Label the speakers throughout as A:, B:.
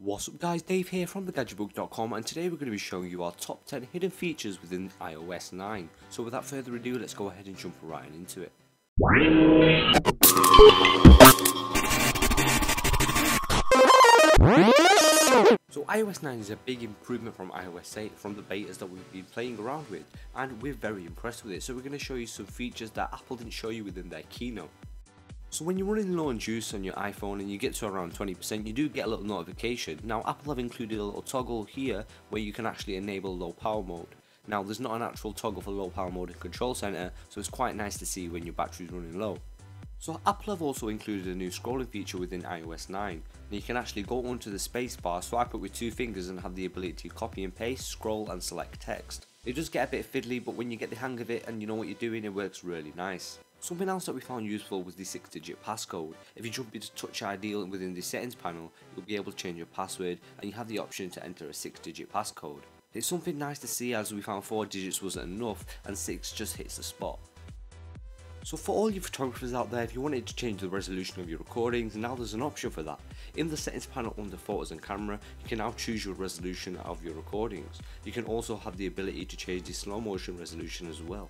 A: What's up guys, Dave here from thegadgetbook.com and today we're going to be showing you our top 10 hidden features within iOS 9. So without further ado, let's go ahead and jump right into it. So iOS 9 is a big improvement from iOS 8 from the betas that we've been playing around with and we're very impressed with it so we're going to show you some features that Apple didn't show you within their keynote. So when you're running low on juice on your iPhone and you get to around 20%, you do get a little notification. Now Apple have included a little toggle here where you can actually enable low power mode. Now there's not an actual toggle for low power mode in Control Center, so it's quite nice to see when your battery's running low. So Apple have also included a new scrolling feature within iOS 9. Now you can actually go onto the spacebar, swipe it with two fingers and have the ability to copy and paste, scroll and select text. It does get a bit fiddly but when you get the hang of it and you know what you're doing it works really nice. Something else that we found useful was the 6 digit passcode. If you jump into Touch ID within the settings panel, you'll be able to change your password and you have the option to enter a 6 digit passcode. It's something nice to see as we found 4 digits wasn't enough and 6 just hits the spot. So for all you photographers out there, if you wanted to change the resolution of your recordings, now there's an option for that. In the settings panel under photos and camera, you can now choose your resolution of your recordings. You can also have the ability to change the slow motion resolution as well.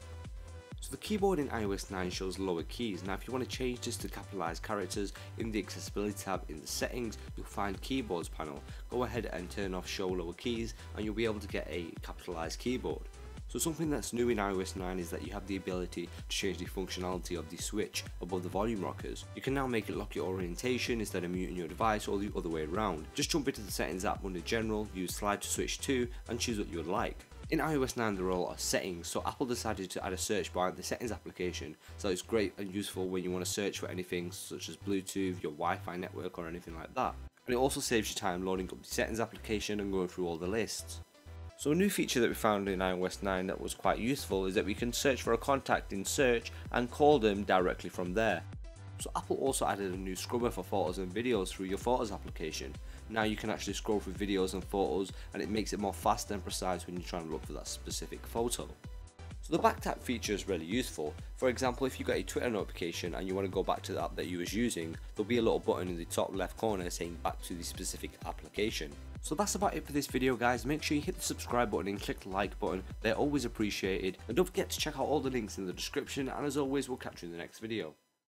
A: So the keyboard in iOS 9 shows lower keys. Now if you want to change this to capitalized characters in the accessibility tab in the settings, you'll find keyboards panel. Go ahead and turn off show lower keys and you'll be able to get a capitalized keyboard. So something that's new in iOS 9 is that you have the ability to change the functionality of the switch above the volume rockers. You can now make it lock your orientation instead of muting your device or the other way around. Just jump into the settings app under general, use slide to switch to and choose what you would like. In iOS 9 there are all settings, so Apple decided to add a search bar in the settings application, so it's great and useful when you want to search for anything such as Bluetooth, your Wi-Fi network or anything like that. And it also saves you time loading up the settings application and going through all the lists. So a new feature that we found in iOS 9 that was quite useful is that we can search for a contact in search and call them directly from there. So Apple also added a new scrubber for photos and videos through your photos application. Now you can actually scroll through videos and photos and it makes it more fast and precise when you're trying to look for that specific photo. So the back tap feature is really useful. For example, if you get a Twitter notification and you want to go back to the app that you was using, there'll be a little button in the top left corner saying back to the specific application. So that's about it for this video guys, make sure you hit the subscribe button and click the like button, they're always appreciated. And don't forget to check out all the links in the description and as always we'll catch you in the next video.